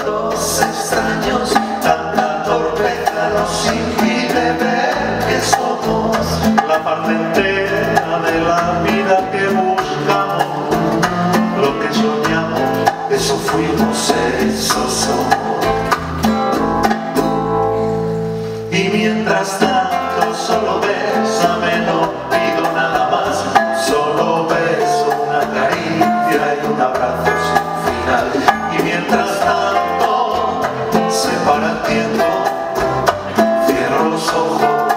tantos extraños. Para el tiempo, cierro los ojos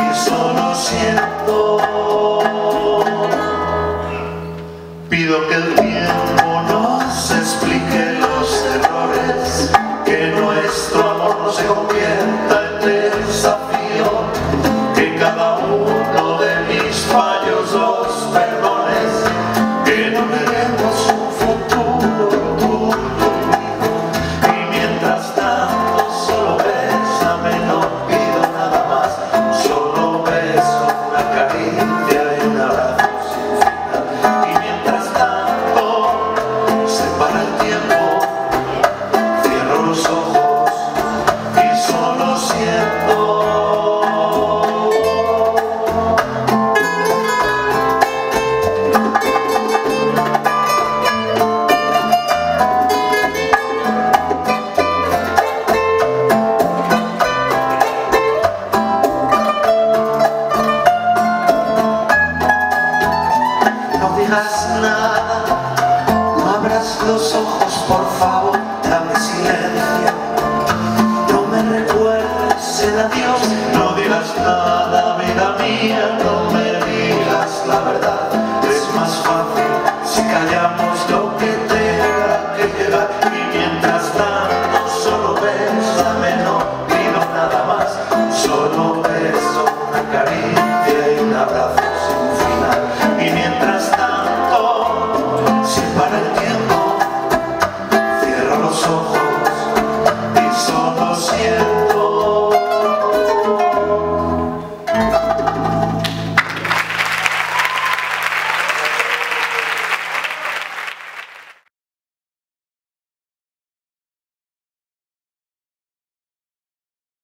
y solo siento. Pido que el tiempo nos explique los errores que nuestro los ojos, por favor, dame silencio.